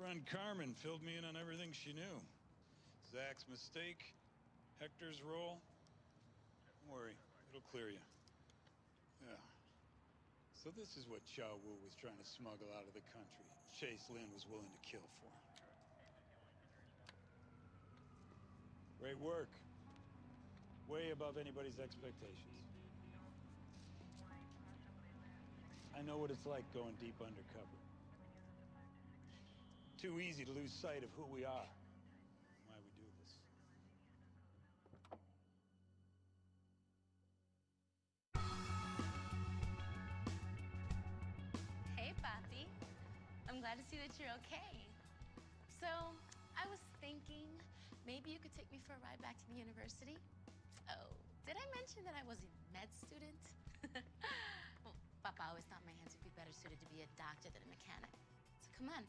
friend Carmen filled me in on everything she knew. Zack's mistake, Hector's role. Don't worry, it'll clear you. Yeah. So this is what Chau Wu was trying to smuggle out of the country. Chase Linh was willing to kill for. Great work. Way above anybody's expectations. I know what it's like going deep undercover. Too easy to lose sight of who we are why we do this. Hey, Papi. I'm glad to see that you're okay. So, I was thinking maybe you could take me for a ride back to the university. Oh, did I mention that I was a med student? well, Papa always thought my hands would be better suited to be a doctor than a mechanic. So come on,